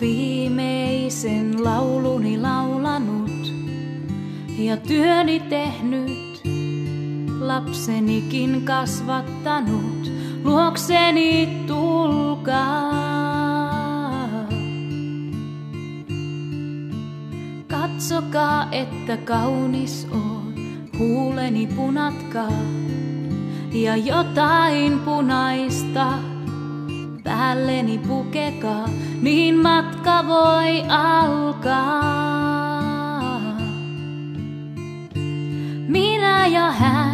viimeisen lauluni laulanut ja työni tehnyt, lapsenikin kasvattanut, luokseni tulkaa. Katsokaa, että kaunis on, huuleni punatkaa ja jotain punaista päälleni pukekaa, niin matka voi alkaa. Minä ja hän,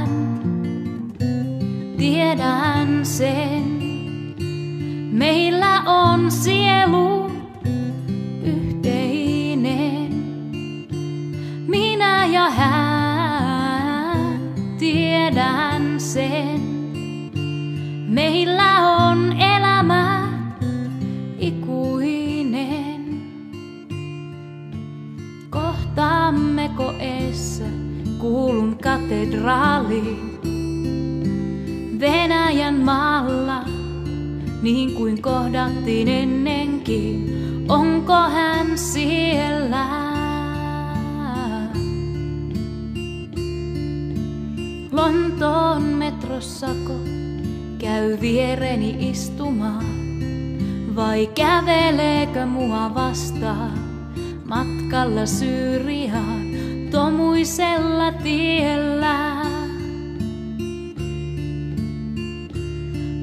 kuulun katedraaliin. Venäjän maalla, niin kuin kohdattiin ennenkin. Onko hän siellä? Lontoon metrossako käy viereni istumaan? Vai käveleekö mua vastaan matkalla Syyriaan tomuisella tiellä?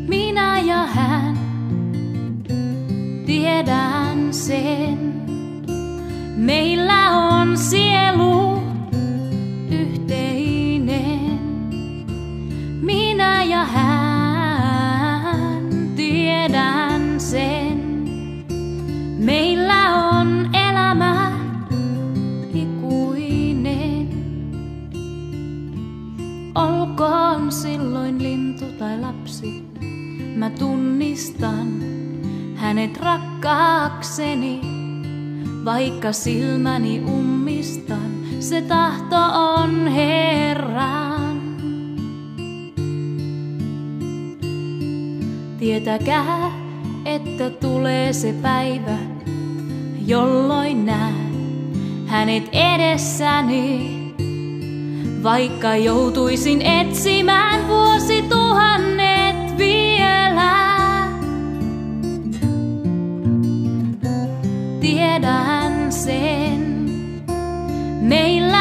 Minä ja hän tiedän sen. Meillä on sielu lapsi, mä tunnistan hänet rakkaakseni. Vaikka silmäni ummistan, se tahto on Herran. Tietäkää, että tulee se päivä, jolloin näen hänet edessäni. Vaikka joutuisin etsimään vuosituhannet Tiedän sen, meillä